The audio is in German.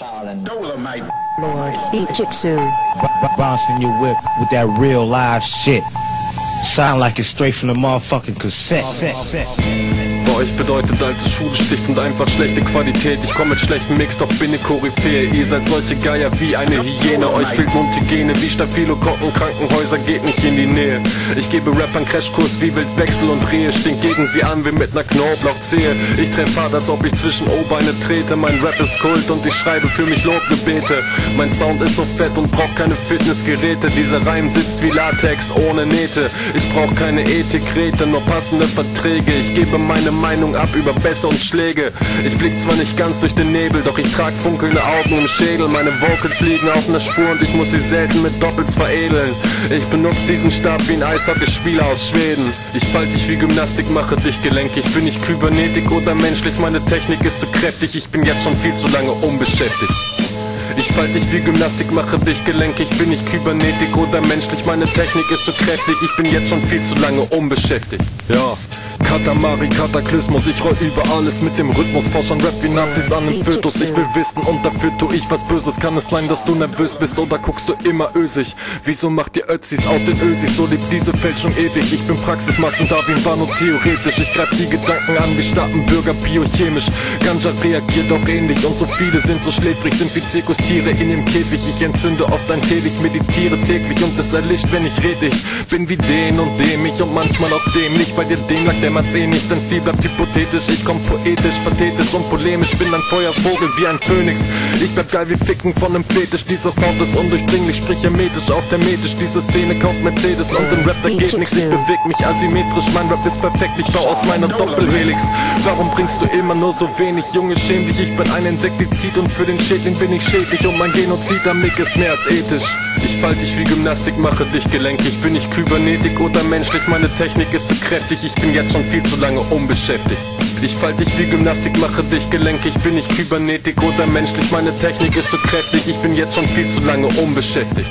Shaolin. Lord Jitsu. Bouncing your whip with that real live shit. Sound like it's straight from the motherfucking cassette. Euch bedeutet alte Schule schlicht und einfach schlechte Qualität. Ich komme mit schlechten Mix, doch bin ne Koryphäe. Ihr seid solche Geier wie eine Hyäne. Euch fehlt Mundhygiene wie Staphylokokken. Krankenhäuser geht nicht in die Nähe. Ich gebe Rappern Crashkurs wie Wildwechsel und Rehe. Stink gegen sie an wie mit ner Knoblauchzehe. Ich treff hart, als ob ich zwischen O-Beine trete. Mein Rap ist Kult und ich schreibe für mich Lobgebete. Mein Sound ist so fett und braucht keine Fitnessgeräte. Dieser Reim sitzt wie Latex ohne Nähte. Ich brauch keine Ethikräte, nur passende Verträge. Ich gebe meine Meinung ab über Bässe und Schläge. Ich blick zwar nicht ganz durch den Nebel, doch ich trag funkelnde Augen im Schädel. Meine Vocals liegen auf ner Spur und ich muss sie selten mit Doppels veredeln. Ich benutze diesen Stab wie ein Eishockeyspieler aus Schweden. Ich fall dich wie Gymnastik, mache dich gelenkig. Bin ich Kybernetik oder menschlich? Meine Technik ist zu kräftig. Ich bin jetzt schon viel zu lange unbeschäftigt. Ich fall dich wie Gymnastik, mache dich gelenkig. Bin ich Kybernetik oder menschlich? Meine Technik ist zu kräftig. Ich bin jetzt schon viel zu lange unbeschäftigt. Ja. Katamari, Kataklysmus, ich roll über alles mit dem Rhythmus, forschern Rap wie Nazis an den Fötus. Ich will wissen und dafür tu ich was Böses. Kann es sein, dass du nervös bist oder guckst du immer ösig? Wieso macht ihr Ötzis aus den Ösis? So lebt diese Fälschung ewig. Ich bin Praxis, Max und Darwin war nur theoretisch. Ich greif die Gedanken an wie Staatenbürger biochemisch. Ganja reagiert auch ähnlich und so viele sind so schläfrig, sind wie Zirkustiere in dem Käfig. Ich entzünde oft ein Tee, ich meditiere täglich und es erlischt, wenn ich red. Ich bin wie den und dem, ich und manchmal auch dem. Nicht bei dir dem lag der man's eh nicht, dein Stil bleibt hypothetisch. Ich komm poetisch, pathetisch und polemisch. Bin ein Feuervogel wie ein Phönix. Ich bleib geil wie Ficken von nem Fetisch. Dieser Sound ist undurchdringlich, sprich hermetisch, auch hermetisch. Diese Szene kauft Mercedes und im Rap da geht nix. Ich beweg mich asymmetrisch, mein Rap ist perfekt. Ich bau aus meiner Doppelhelix. Warum bringst du immer nur so wenig? Junge, schäm dich, ich bin ein Insektizid und für den Schädling bin ich schädlich. Und mein Genozid am Nick ist mehr als ethisch. Ich fall dich wie Gymnastik, mache dich gelenkig. Bin ich Kybernetik oder menschlich? Meine Technik ist zu kräftig. Ich bin jetzt schon viel zu lange unbeschäftigt. Ich fall dich wie Gymnastik, mache dich gelenkig. Bin ich Kybernetik oder menschlich? Meine Technik ist zu kräftig. Ich bin jetzt schon viel zu lange unbeschäftigt.